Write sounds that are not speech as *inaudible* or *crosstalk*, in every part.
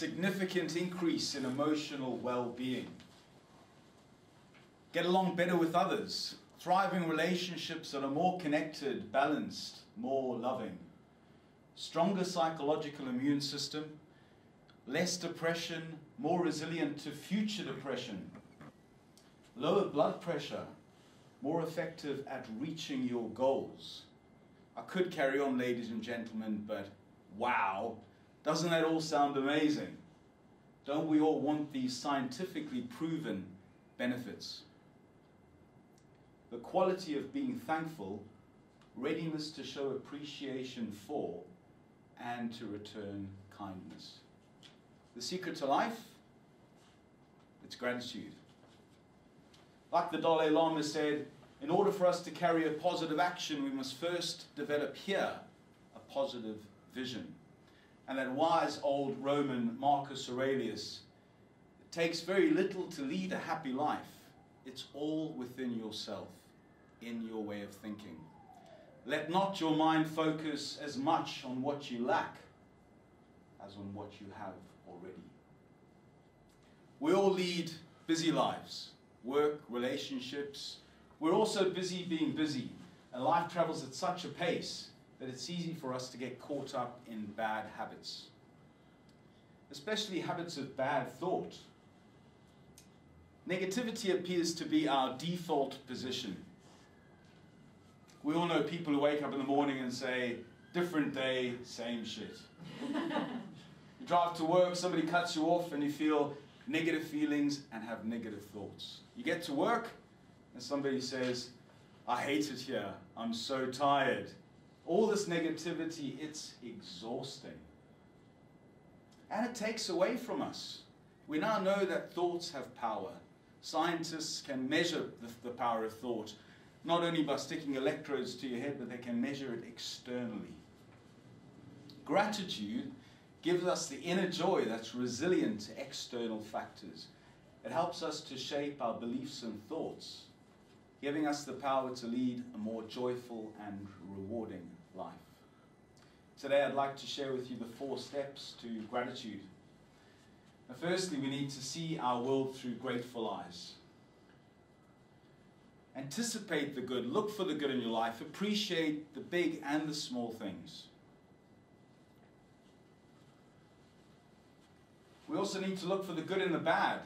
significant increase in emotional well being. Get along better with others. Thriving relationships that are more connected, balanced, more loving. Stronger psychological immune system. Less depression, more resilient to future depression. Lower blood pressure, more effective at reaching your goals. I could carry on, ladies and gentlemen, but wow, doesn't that all sound amazing? Don't we all want these scientifically proven benefits? The quality of being thankful, readiness to show appreciation for, and to return kindness. The secret to life? It's gratitude. Like the Dalai Lama said, in order for us to carry a positive action, we must first develop here a positive vision. And that wise old Roman Marcus Aurelius, it takes very little to lead a happy life. It's all within yourself, in your way of thinking. Let not your mind focus as much on what you lack as on what you have already. We all lead busy lives work, relationships. We're also busy being busy, and life travels at such a pace that it's easy for us to get caught up in bad habits, especially habits of bad thought. Negativity appears to be our default position. We all know people who wake up in the morning and say, different day, same shit. you drive to work, somebody cuts you off, and you feel negative feelings and have negative thoughts. You get to work and somebody says, I hate it here, I'm so tired. All this negativity, it's exhausting. And it takes away from us. We now know that thoughts have power. Scientists can measure the, the power of thought, not only by sticking electrodes to your head, but they can measure it externally. Gratitude gives us the inner joy that's resilient to external factors. It helps us to shape our beliefs and thoughts, giving us the power to lead a more joyful and rewarding life. Today, I'd like to share with you the four steps to gratitude. Now, firstly, we need to see our world through grateful eyes. Anticipate the good, look for the good in your life, appreciate the big and the small things. We also need to look for the good and the bad.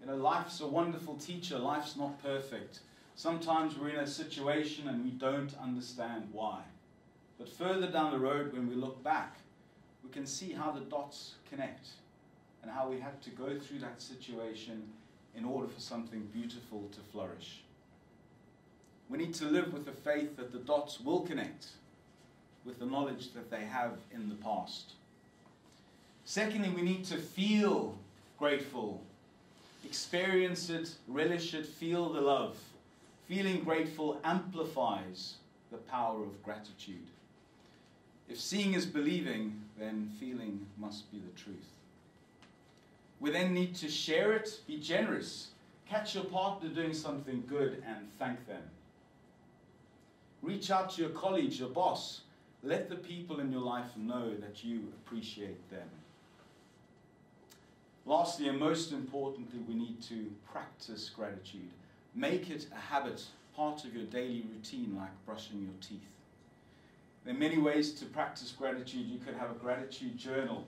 You know, life's a wonderful teacher, life's not perfect. Sometimes we're in a situation and we don't understand why. But further down the road, when we look back, we can see how the dots connect and how we had to go through that situation in order for something beautiful to flourish. We need to live with the faith that the dots will connect with the knowledge that they have in the past. Secondly, we need to feel grateful. Experience it, relish it, feel the love. Feeling grateful amplifies the power of gratitude. If seeing is believing, then feeling must be the truth. We then need to share it, be generous. Catch your partner doing something good and thank them. Reach out to your colleagues, your boss. Let the people in your life know that you appreciate them. Lastly, and most importantly, we need to practice gratitude. Make it a habit, part of your daily routine, like brushing your teeth. There are many ways to practice gratitude. You could have a gratitude journal.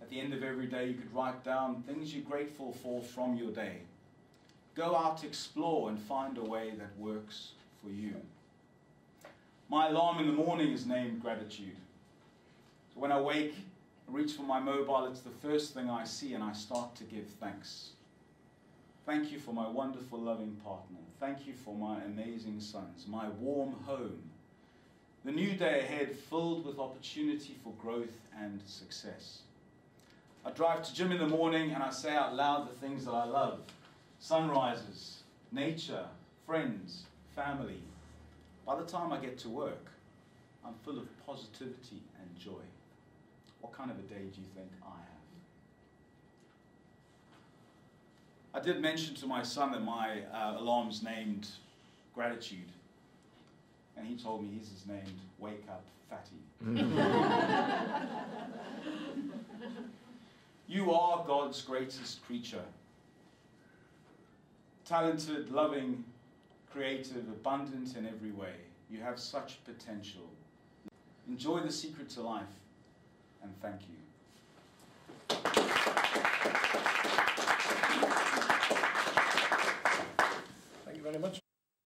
At the end of every day, you could write down things you're grateful for from your day. Go out, explore, and find a way that works for you. My alarm in the morning is named gratitude. So when I wake, I reach for my mobile, it's the first thing I see, and I start to give thanks. Thank you for my wonderful, loving partner. Thank you for my amazing sons, my warm home. The new day ahead filled with opportunity for growth and success. I drive to gym in the morning and I say out loud the things that I love sunrises, nature, friends, family. By the time I get to work, I'm full of positivity and joy. What kind of a day do you think I have? I did mention to my son that my uh, alarm's named Gratitude and he told me his is named Wake Up Fatty. *laughs* you are God's greatest creature. Talented, loving, creative, abundant in every way. You have such potential. Enjoy the secret to life, and thank you. Thank you very much.